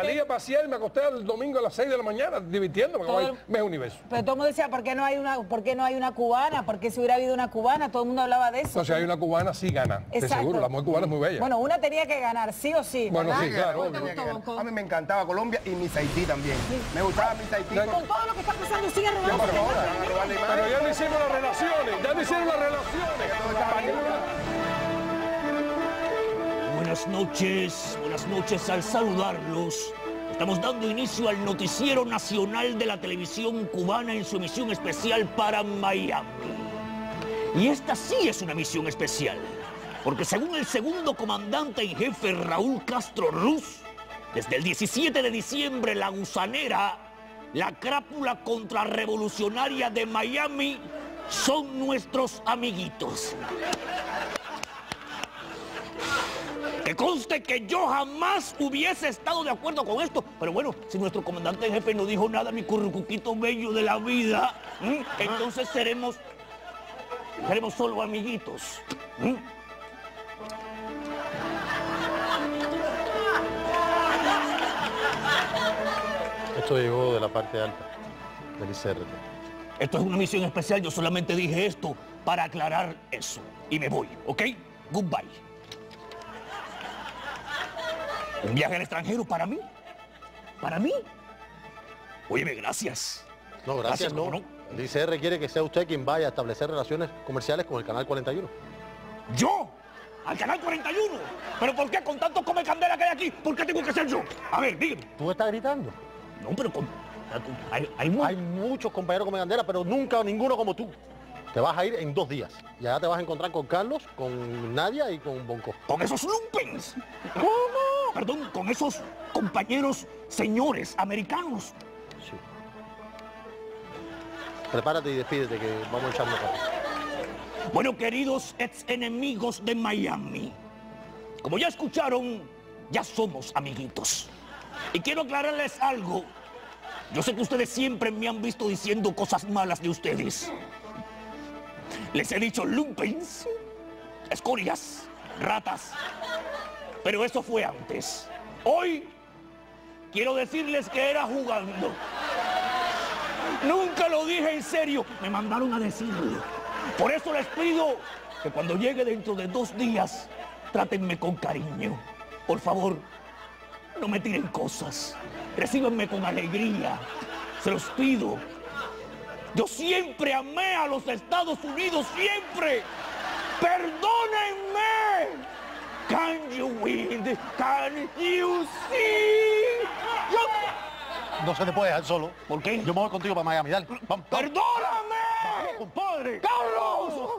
Salí a pasear y me acosté el domingo a las 6 de la mañana divirtiéndome Todo con el- universo. Pero todo el mundo decía, ¿por qué no hay una, por qué no hay una cubana? ¿Por qué si hubiera habido una cubana? Todo el mundo hablaba de eso. Entonces hay una cubana, sí gana. De Exacto. seguro, la mujer cubana es muy bella. Bueno, una tenía que ganar, sí o sí. Bueno, ¿verdad? sí, claro. A mí me encantaba Colombia y Miss Haití también. Me gustaba Miss Haití. Con todo lo que está pasando, sigue robando. Pero ya no hicimos las relaciones, ya no hicieron las relaciones. Buenas noches, buenas noches al saludarlos. Estamos dando inicio al noticiero nacional de la televisión cubana en su emisión especial para Miami. Y esta sí es una emisión especial, porque según el segundo comandante en jefe Raúl Castro Ruz, desde el 17 de diciembre la gusanera, la crápula contrarrevolucionaria de Miami, son nuestros amiguitos. Que conste que yo jamás hubiese estado de acuerdo con esto. Pero bueno, si nuestro comandante en jefe no dijo nada, mi currucuquito bello de la vida, ¿m? entonces seremos, seremos solo amiguitos. ¿m? Esto llegó de la parte alta del ICRT. Esto es una misión especial, yo solamente dije esto para aclarar eso. Y me voy, ¿ok? Goodbye. ¿Un viaje al extranjero para mí? ¿Para mí? Óyeme, gracias. No, gracias, Gracias, no. ¿cómo El ICR quiere que sea usted quien vaya a establecer relaciones comerciales con el Canal 41. ¿Yo? ¿Al canal 41? ¿Pero por qué con tanto come candela que hay aquí? ¿Por qué tengo que ser yo? A ver, dígame. ¿Tú estás gritando? No, pero con... Hay, hay mu- Hay muchos compañeros con bandera, pero nunca ninguno como tú. Te vas a ir en dos días. Y allá te vas a encontrar con Carlos, con Nadia y con Bonco. con esos lumpens. ¿Cómo? Perdón, con esos compañeros señores americanos. Sí. Prepárate y despídete que vamos echando rápido. Bueno, queridos ex enemigos de Miami, como ya escucharon, ya somos amiguitos. Y quiero aclararles algo. Yo sé que ustedes siempre me han visto diciendo cosas malas de ustedes. Les he dicho lumpens, escorias, ratas. Pero eso fue antes. Hoy quiero decirles que era jugando. Nunca lo dije en serio. Me mandaron a decirlo. Por eso les pido que cuando llegue dentro de dos días, trátenme con cariño. Por favor, no me tiren cosas. Recíbanme con alegría. Se los pido. Yo siempre amé a los Estados Unidos, siempre. Perdónenme. Can you win? Can you see? Yo- No se te puede dejar solo. ¿Por qué? Yo me voy contigo para Miami, dale. Vamos. ¡Perdóname! compadre. ¡Carlos!